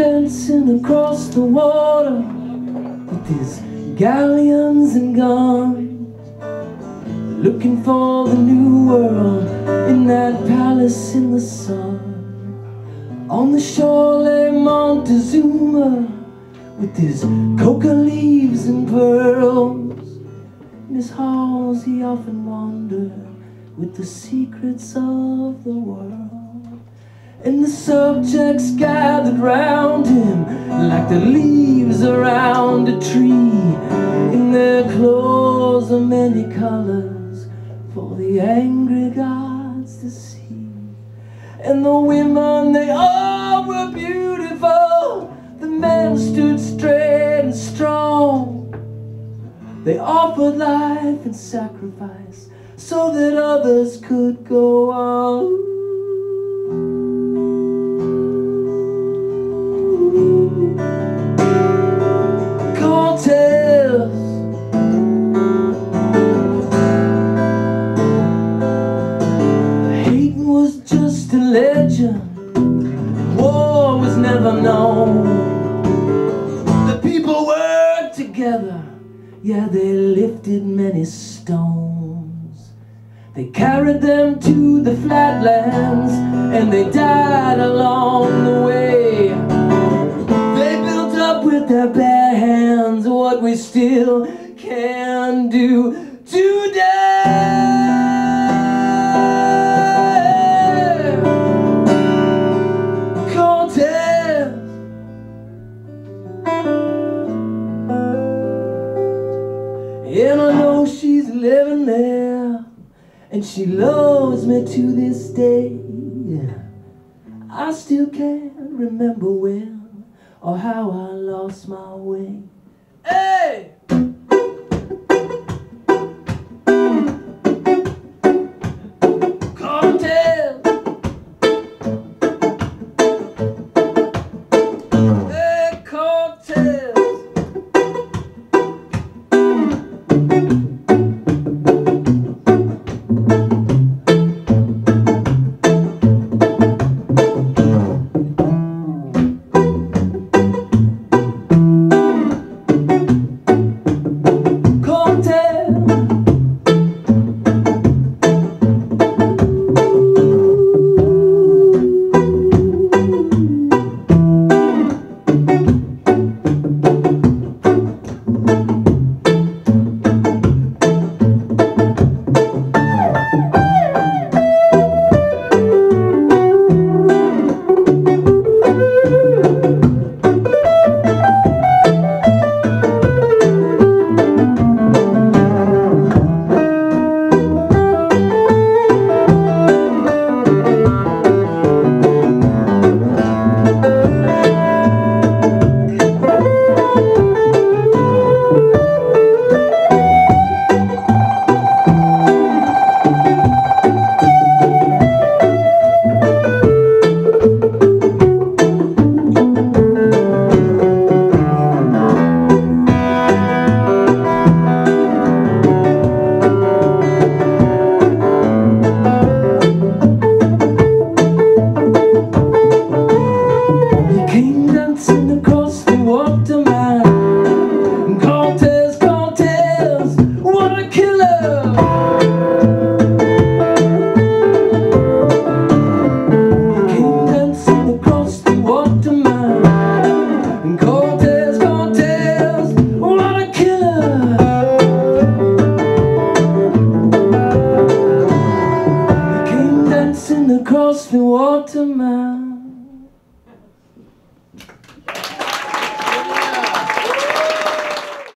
across the water with his galleons and guns, looking for the new world in that palace in the sun. On the shore lay Montezuma with his coca leaves and pearls. In his halls he often wandered with the secrets of the world. And the subjects gathered round him like the leaves around a tree. In their clothes of many colors for the angry gods to see. And the women, they all were beautiful. The men stood straight and strong. They offered life and sacrifice so that others could go on. War was never known. The people worked together. Yeah, they lifted many stones. They carried them to the flatlands and they died along the way. They built up with their bare hands what we still can do today. And I know she's living there And she loves me to this day I still can't remember when Or how I lost my way Hey! Across the water mile